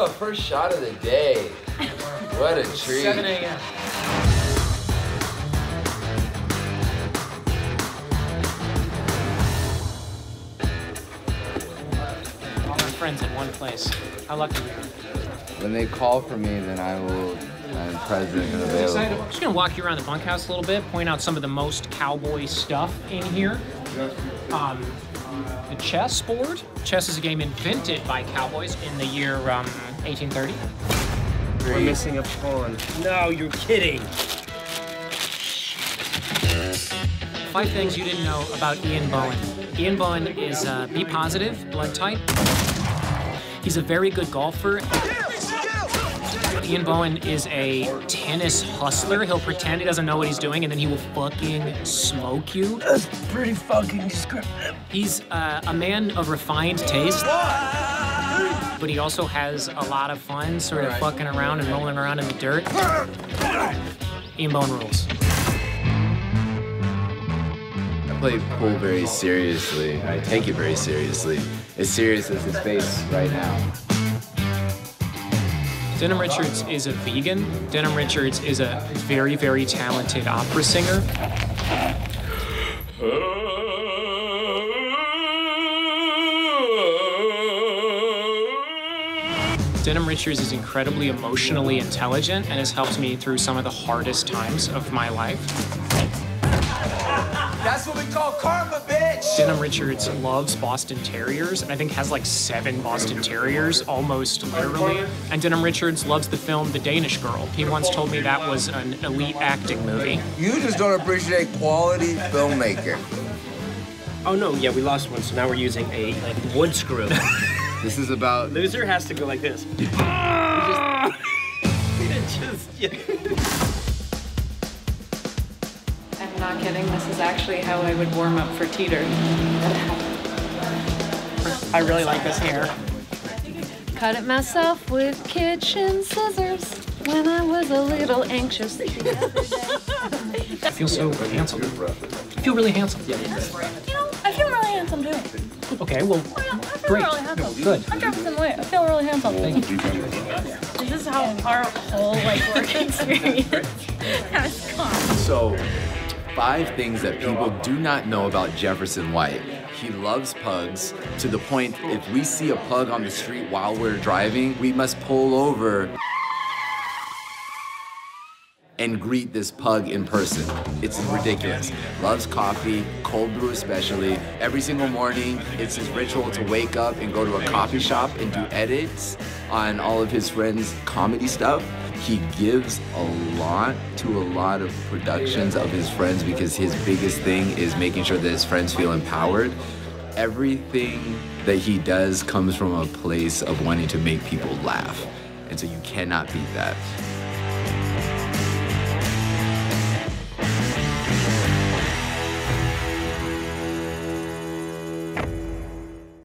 Oh, first shot of the day. What a treat. 7 a.m. All my friends in one place. How lucky we are. When they call for me, then I will. I'm present and available. I'm just gonna walk you around the bunkhouse a little bit, point out some of the most cowboy stuff in here. Um, the chess board. Chess is a game invented by cowboys in the year um, 1830. We're missing a pawn. No, you're kidding. Five things you didn't know about Ian Bohen. Ian Bohen is uh, B positive, blood type. He's a very good golfer. Ian Bohen is a tennis hustler. He'll pretend he doesn't know what he's doing, and then he will fucking smoke you. That's pretty fucking descriptive. He's uh, a man of refined taste, but he also has a lot of fun, sort of fucking around and rolling around in the dirt. Ian Bohen rules. I play pool very seriously. I take it very seriously. As serious as his face right now. Denim Richards is a vegan. Denim Richards is a very, very talented opera singer. Denim Richards is incredibly emotionally intelligent and has helped me through some of the hardest times of my life. That's what we call karma, bitch! Denim Richards loves Boston Terriers and I think has like seven Boston Terriers, almost literally. And Denim Richards loves the film The Danish Girl. He once told me that was an elite acting movie. You just don't appreciate quality filmmaking. Oh no, yeah, we lost one, so now we're using a like wood screw. This is about Loser has to go like this. Just, yeah. I'm not kidding. This is actually how I would warm up for teeter. I really like this hair. Cut it myself with kitchen scissors when I was a little anxious. I feel so handsome. I feel really handsome. You know, I feel really handsome too. Okay, well, Yeah, I feel Great. really handsome. Good. I dropped some weight. I feel really handsome. thank you. This is how our whole like work experience has gone. So, five things that people do not know about Jefferson White. He loves pugs to the point if we see a pug on the street while we're driving, we must pull over and greet this pug in person. It's ridiculous. Loves coffee, cold brew especially. Every single morning, it's his ritual to wake up and go to a coffee shop and do edits on all of his friends' comedy stuff. He gives a lot to a lot of productions of his friends because his biggest thing is making sure that his friends feel empowered. Everything that he does comes from a place of wanting to make people laugh. And so you cannot beat that.